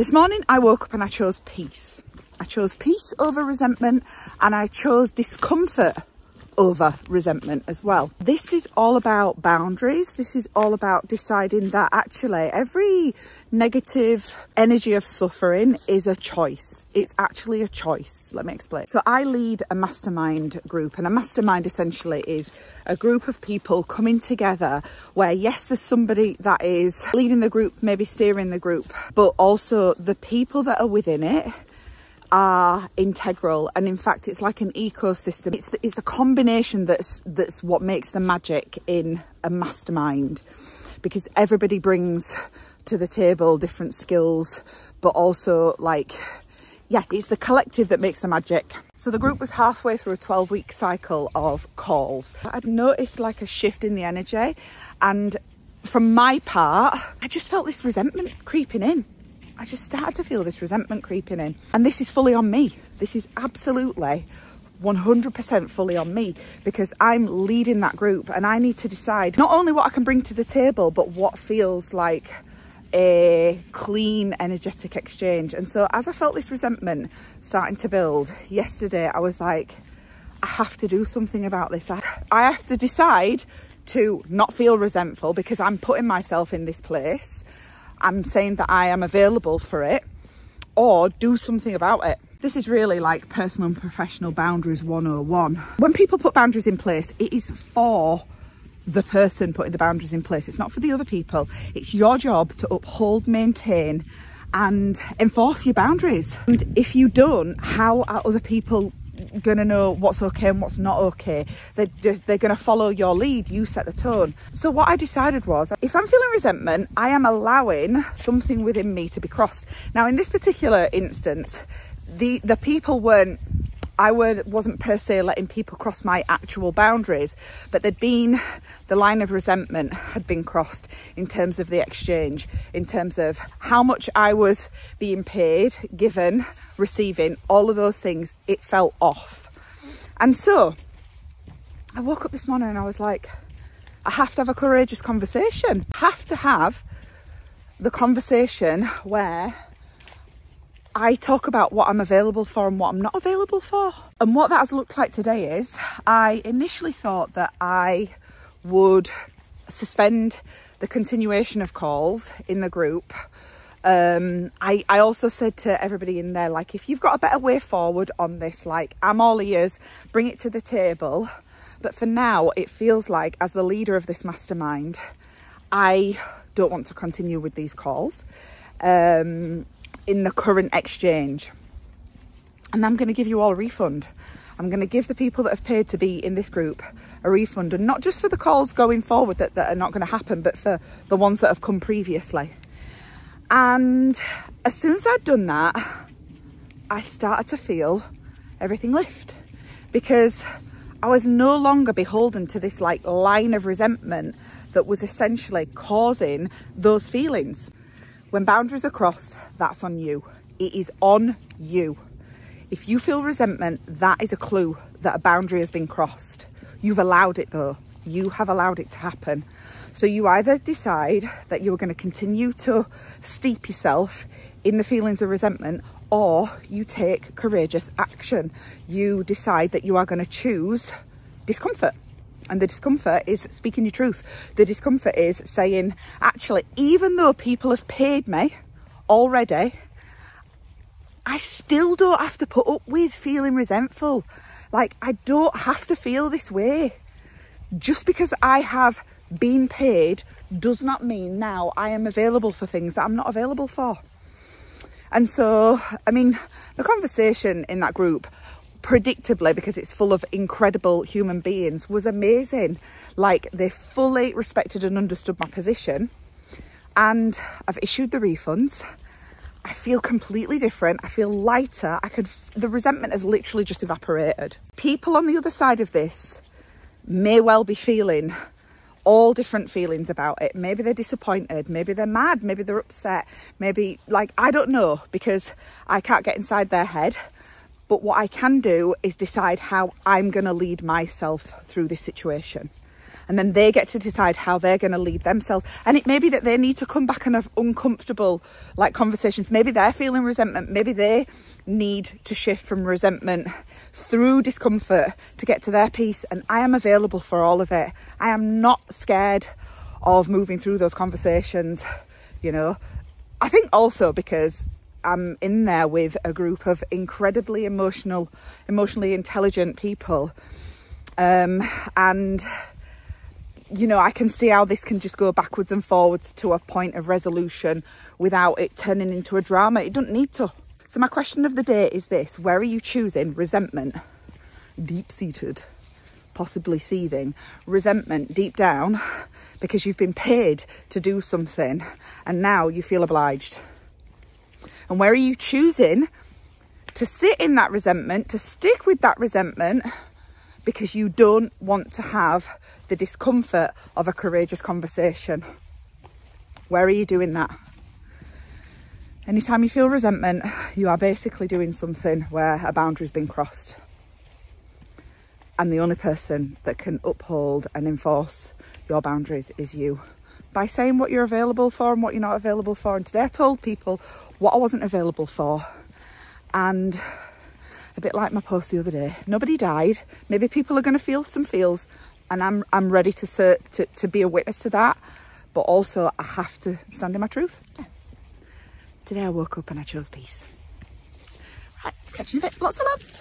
This morning I woke up and I chose peace. I chose peace over resentment and I chose discomfort over resentment as well. This is all about boundaries. This is all about deciding that actually every negative energy of suffering is a choice. It's actually a choice. Let me explain. So I lead a mastermind group and a mastermind essentially is a group of people coming together where yes, there's somebody that is leading the group, maybe steering the group, but also the people that are within it are integral and in fact it's like an ecosystem. It's the, it's the combination that's that's what makes the magic in a mastermind because everybody brings to the table different skills but also like yeah it's the collective that makes the magic. So the group was halfway through a 12 week cycle of calls. I'd noticed like a shift in the energy and from my part i just felt this resentment creeping in I just started to feel this resentment creeping in. And this is fully on me. This is absolutely 100% fully on me because I'm leading that group and I need to decide not only what I can bring to the table, but what feels like a clean energetic exchange. And so as I felt this resentment starting to build yesterday, I was like, I have to do something about this. I, I have to decide to not feel resentful because I'm putting myself in this place I'm saying that I am available for it or do something about it. This is really like personal and professional boundaries 101. When people put boundaries in place, it is for the person putting the boundaries in place. It's not for the other people. It's your job to uphold, maintain and enforce your boundaries. And if you don't, how are other people to know what's okay and what's not okay. They're, they're to follow your lead. You set the tone. So what I decided was if I'm feeling resentment, I am allowing something within me to be crossed. Now, in this particular instance, the, the people weren't I wasn't per se letting people cross my actual boundaries, but there'd been the line of resentment had been crossed in terms of the exchange, in terms of how much I was being paid, given, receiving, all of those things. It felt off. And so I woke up this morning and I was like, I have to have a courageous conversation. I have to have the conversation where I talk about what I'm available for and what I'm not available for. And what that has looked like today is I initially thought that I would suspend the continuation of calls in the group. Um, I, I also said to everybody in there, like, if you've got a better way forward on this, like, I'm all ears, bring it to the table. But for now, it feels like as the leader of this mastermind, I don't want to continue with these calls. Um, in the current exchange. And I'm going to give you all a refund. I'm going to give the people that have paid to be in this group a refund and not just for the calls going forward that, that are not going to happen, but for the ones that have come previously. And as soon as I'd done that, I started to feel everything lift because I was no longer beholden to this like line of resentment that was essentially causing those feelings. When boundaries are crossed, that's on you. It is on you. If you feel resentment, that is a clue that a boundary has been crossed. You've allowed it though. You have allowed it to happen. So you either decide that you're going to continue to steep yourself in the feelings of resentment or you take courageous action. You decide that you are going to choose discomfort. And the discomfort is speaking your truth. The discomfort is saying, actually, even though people have paid me already, I still don't have to put up with feeling resentful. Like, I don't have to feel this way. Just because I have been paid does not mean now I am available for things that I'm not available for. And so, I mean, the conversation in that group predictably because it's full of incredible human beings was amazing. Like they fully respected and understood my position and i've issued the refunds. I feel completely different. I feel lighter. I could the resentment has literally just evaporated. People on the other side of this may well be feeling all different feelings about it. Maybe they're disappointed. Maybe they're mad. Maybe they're upset. Maybe like i don't know because i can't get inside their head but what I can do is decide how I'm going to lead myself through this situation. and then they get to decide how they're going to lead themselves. And it may be that they need to come back and have uncomfortable like conversations. Maybe they're feeling resentment. Maybe they need to shift from resentment through discomfort to get to their peace. And i am available for all of it. I am not scared of moving through those conversations you know. I think also because I'm in there with a group of incredibly emotional, emotionally intelligent people. Um, and, you know, I can see how this can just go backwards and forwards to a point of resolution without it turning into a drama. It doesn't need to. So my question of the day is this. Where are you choosing resentment? Deep-seated, possibly seething. Resentment deep down because you've been paid to do something and now you feel obliged. And where are you choosing to sit in that resentment, to stick with that resentment because you don't want to have the discomfort of a courageous conversation? Where are you doing that? Anytime you feel resentment, you are basically doing something where a boundary's been crossed. And the only person that can uphold and enforce your boundaries is you by saying what you're available for and what you're not available for. And today I told people what I wasn't available for. And a bit like my post the other day, nobody died. Maybe people are going to feel some feels and I'm, I'm ready to, to, to be a witness to that. But also I have to stand in my truth. Today I woke up and I chose peace. Right, catch you in a bit. Lots of love.